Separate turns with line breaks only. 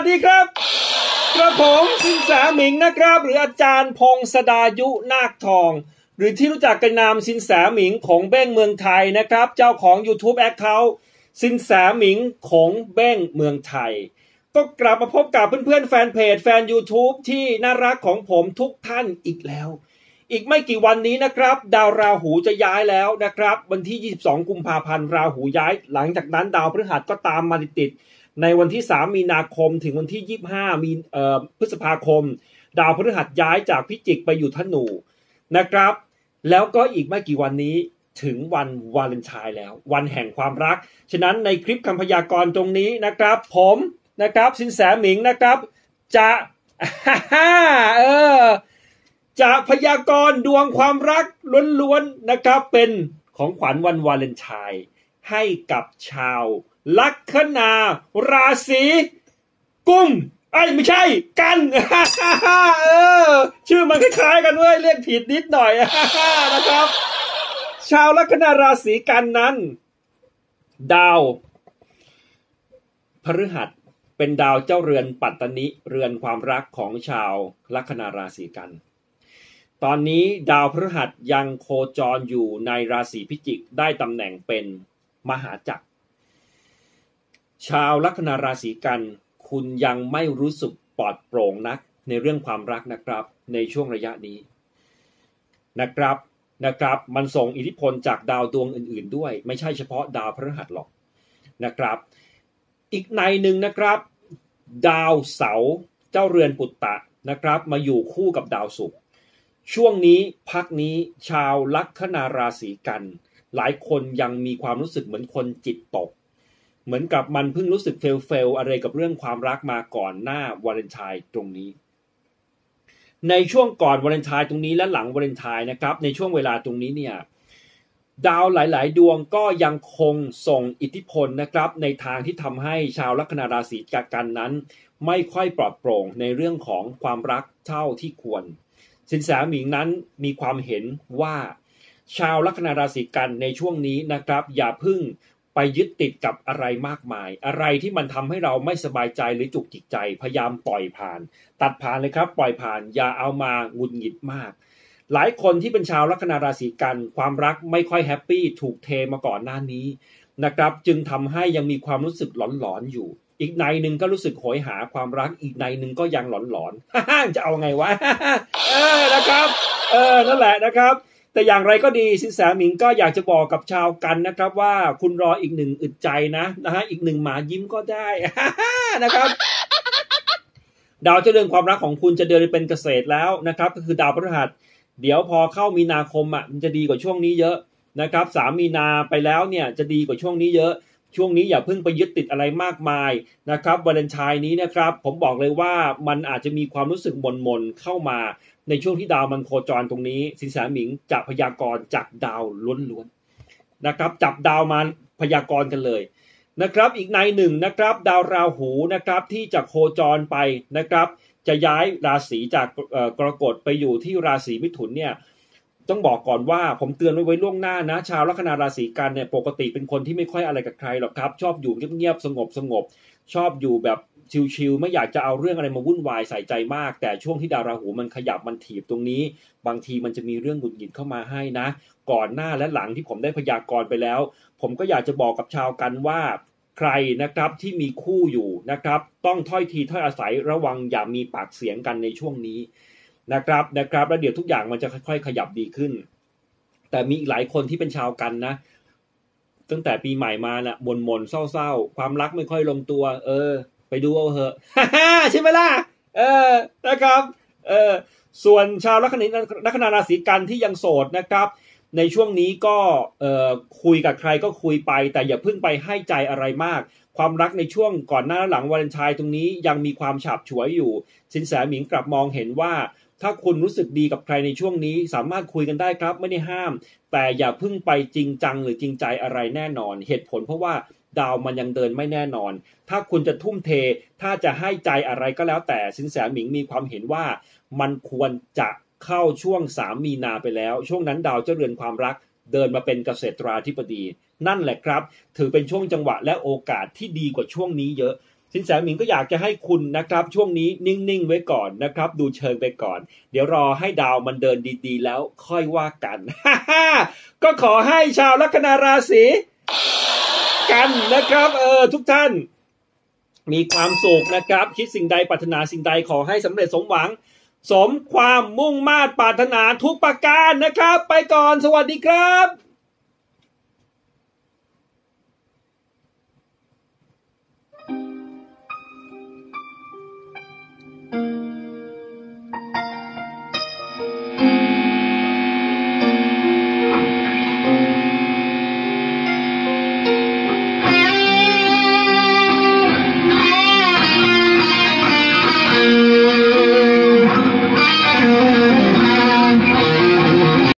สวัสดีครับ กระผมสินแสหมิงนะครับ หรืออาจารย์พงศดายุนาคทอง หรือที่รู้จักกันนามสินแสหมิงของเบ้งเมืองไทยนะครับ เจ้าของ YouTube Account สินแสหมิงของเบ้งเมืองไทย ก็กลับมาพบกับเพื่อนๆ แฟนเพจแฟน YouTube ที่น่ารักของผมทุกท่านอีกแล้ว อีกไม่กี่วันนี้นะครับ ดาวราหูจะย้ายแล้วนะครับ วันที่ 22 กุมภาพันธ์ราหูย้าย หลังจากนั้นดาวพฤหัสก็ตามมาติดๆ ในวันที่ 3 มีนาคมถึงวันที่ 25 มีเอ่อพฤษภาคม ดาวพฤหัสย้ายจากพิจิกไปอยู่ธนูนะครับ แล้วก็อีกไม่กี่วันนี้ถึงวันวาเลนไทน์แล้ว วันแห่งความรัก ฉะนั้นในคลิปคำพยากรณ์ตรงนี้นะครับ ผมนะครับสินแสหมิงนะครับ จะเออจะพยากรณ์ดวงความรักล้วนๆนะครับ เป็นของขวัญวันวาเลนไทน์ให้กับชาวลัคนา ราศีกุมไอ้ไม่ใช่กันเออชื่อมันคล้ายๆกันเว้ยเรียกผิดนิดหน่อยนะครับ ชาวลัคนาราศีกันนั้น ดาวพฤหัสเป็นดาวเจ้าเรือนปัตตนิเรือนความรักของชาวลัคนาราศีกัน ตอนนี้ดาวพฤหัสยังโคจรอยู่ในราศีพิจิกได้ตำแหน่งเป็นมหาจักร ชาวลัคนาราศีกัน คุณยังไม่รู้สึกปลอดโปร่งนักในเรื่องความรักนะครับในช่วงระยะนี้นะครับนะครับ มันส่งอิทธิพลจากดาวดวงอื่น ๆ ด้วย ไม่ใช่เฉพาะดาวพฤหัสหรอกนะครับ อีกในหนึ่งนะครับ ดาวเสาเจ้าเรือนปุตตะนะครับ มาอยู่คู่กับดาวศุกร์ช่วงนี้พักนี้ชาวลัคนาราศีกันย์ หลายคนยังมีความรู้สึกเหมือนคนจิตตก เหมือนกับมันเพิ่งรู้สึก fail fail อะไรกับเรื่องความรักมาก่อนหน้าวาเลนไทน์ตรงนี้ ในช่วงก่อนวาเลนไทน์ตรงนี้และหลังวาเลนไทน์นะครับ ในช่วงเวลาตรงนี้เนี่ยดาวหลาย ๆ ดวงก็ยังคงส่งอิทธิพลนะครับ ในทางที่ทำให้ชาวลัคนาราศีกันย์นั้น ไม่ค่อยปลอดโปร่งในเรื่องของความรักเท่าที่ควร สินแสหมิงนั้นมีความเห็นว่า ชาวลัคนาราศีกันในช่วงนี้นะครับ อย่าพึ่ง ไปยึดติดกับอะไรมากมาย อะไรที่มันทำให้เราไม่สบายใจหรือจุกจิกใจ พยายามปล่อยผ่าน ตัดผ่านเลยครับ ปล่อยผ่านอย่าเอามาหงุดหงิดมาก หลายคนที่เป็นชาวลัคนาราศีกัน ความรักไม่ค่อยแฮปปี้ถูกเทมาก่อนหน้านี้นะครับ จึงทำให้ยังมีความรู้สึกหลอนๆอยู่ อีกในหนึ่งก็รู้สึกโหยหาความรักอีกในหนึ่งก็ยังหลอนๆจะเอาไงวะเออนะครับ เออนั่นแหละนะครับ แต่อย่างไรก็ดีสินแสหมิงก็อยากจะบอกกับชาวกันนะครับ ว่าคุณรออีกหนึ่งอึดใจนะนะฮะอีกหนึ่งหมายิ้มก็ได้นะครับดาวเจริญความรักของคุณจะเดินเป็นเกษตรแล้วนะครับ ก็คือดาวพฤหัส เดี๋ยวพอเข้ามีนาคมอะมันจะดีกว่าช่วงนี้เยอะนะครับสามมีนาไปแล้วเนี่ยจะดีกว่าช่วงนี้เยอะ ช่วงนี้อย่าเพิ่งไปยึดติดอะไรมากมายนะครับวาเลนไทน์นี้นะครับ ผมบอกเลยว่ามันอาจจะมีความรู้สึกมนๆเข้ามาในช่วงที่ดาวมันโคจรตรงนี้ สินแสหมิงจะพยากรณ์จากดาวล้วนๆนะครับ จับดาวมาพยากรณ์กันเลยนะครับอีกในหนึ่งนะครับดาวราหูนะครับที่จะโคจรไปนะครับ จะย้ายราศีจากกรกฎไปอยู่ที่ราศีมิถุนเนี่ย ต้องบอกก่อนว่าผมเตือนไว้ไว้ล่วงหน้านะ ชาวลัคนาราศีกันเนี่ยปกติเป็นคนที่ไม่ค่อยอะไรกับใครหรอกครับ ชอบอยู่เงียบๆสงบสงบชอบอยู่แบบชิลๆไม่อยากจะเอาเรื่องอะไรมาวุ่นวายใส่ใจมาก แต่ช่วงที่ดาวราหูมันขยับมันถีบตรงนี้ บางทีมันจะมีเรื่องหงุดหงิดเข้ามาให้นะ ก่อนหน้าและหลังที่ผมได้พยากรณ์ไปแล้ว ผมก็อยากจะบอกกับชาวกันว่าใครนะครับที่มีคู่อยู่นะครับ ต้องถ้อยทีถ้อยอาศัยระวังอย่ามีปากเสียงกันในช่วงนี้ นะครับนะครับแล้วเดี๋ยวทุกอย่างมันจะค่อย ๆ ขยับดีขึ้น แต่มีอีกหลายคนที่เป็นชาวกันนะ ตั้งแต่ปีใหม่มานะ่ะมนมนเศร้าๆ ความรักไม่ค่อยลงตัว เออ ไปดูเอาเหอะใช่ไหมล่ะเออนะครับเออส่วนชาวลัคนาลัคนาราศีกันที่ยังโสดนะครับ ในช่วงนี้ก็เอ่อคุยกับใครก็คุยไป แต่อย่าเพิ่งไปให้ใจอะไรมาก ความรักในช่วงก่อนหน้าหลังวาเลนไทน์ตรงนี้ยังมีความฉาบฉวยอยู่ สินแสหมิงกลับมองเห็นว่า ถ้าคุณรู้สึกดีกับใครในช่วงนี้ สามารถคุยกันได้ครับไม่ได้ห้าม แต่อย่าพิ่งไปจริงจังหรือจริงใจอะไรแน่นอน เหตุผลเพราะว่าดาวมันยังเดินไม่แน่นอน ถ้าคุณจะทุ่มเท ถ้าจะให้ใจอะไรก็แล้วแต่สินแสหมิงมีความเห็นว่า มันควรจะเข้าช่วงสามมีนาไปแล้ว ช่วงนั้นดาวเจ้าเรือนความรัก เดินมาเป็นเกษตราธิบดี นั่นแหละครับ ถือเป็นช่วงจังหวะและโอกาสที่ดีกว่าช่วงนี้เยอะ สินแสหมิงก็อยากจะให้คุณนะครับ ช่วงนี้นิ่ง ๆ ไว้ก่อนนะครับ ดูเชิงไปก่อน เดี๋ยวรอให้ดาวมันเดินดีๆ แล้วค่อยว่ากัน ก็ขอให้ชาวลัคนาราศีกันนะครับเออทุกท่าน มีความสุขนะครับ คิดสิ่งใดปรารถนาสิ่งใดขอให้สำเร็จสมหวัง สมความมุ่งมา่ปรารถนาทุกประการนะครับ ไปก่อนสวัสดีครับ